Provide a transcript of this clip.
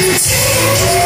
you take?